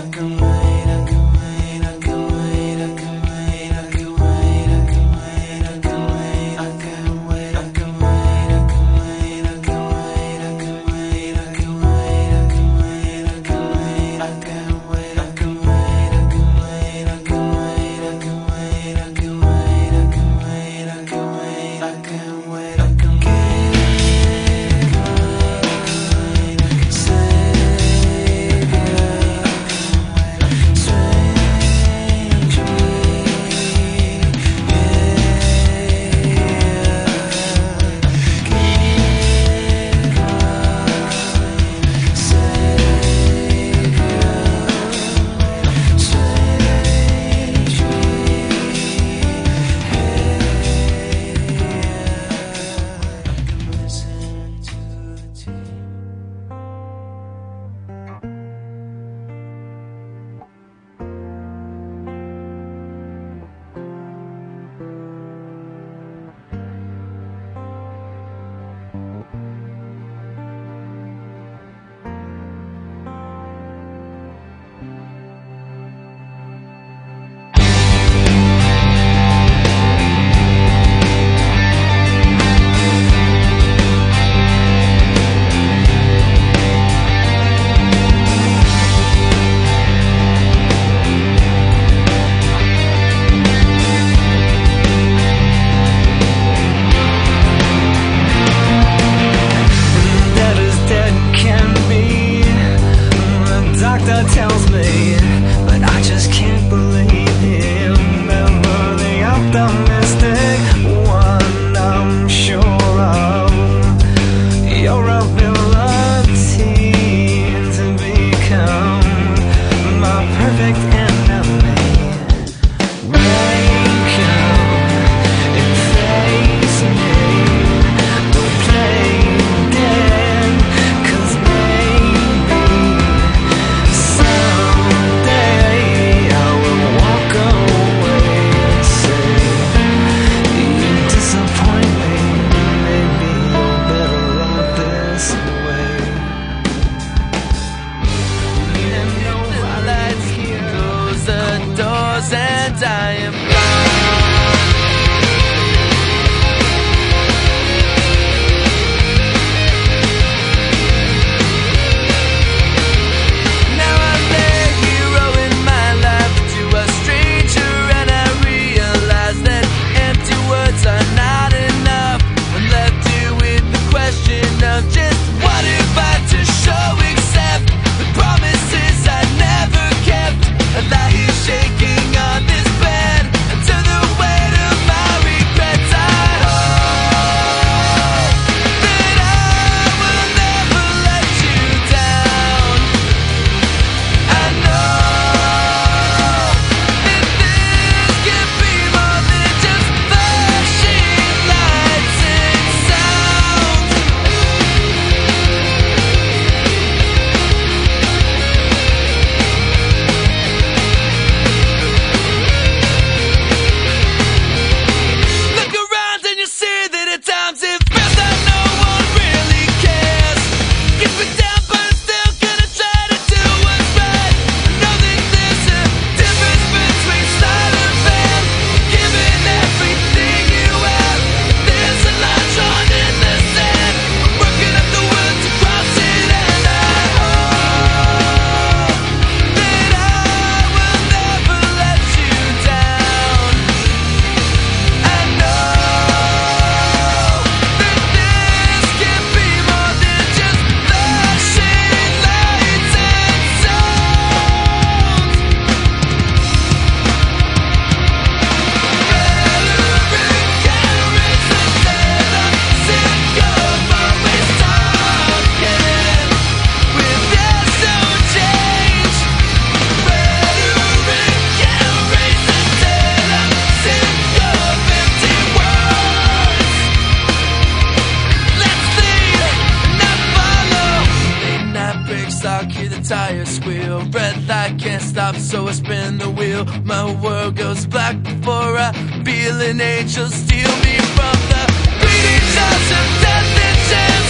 like a man. stop, so I spin the wheel. My world goes black before I feel an angel steal me from the greedy of death and chance.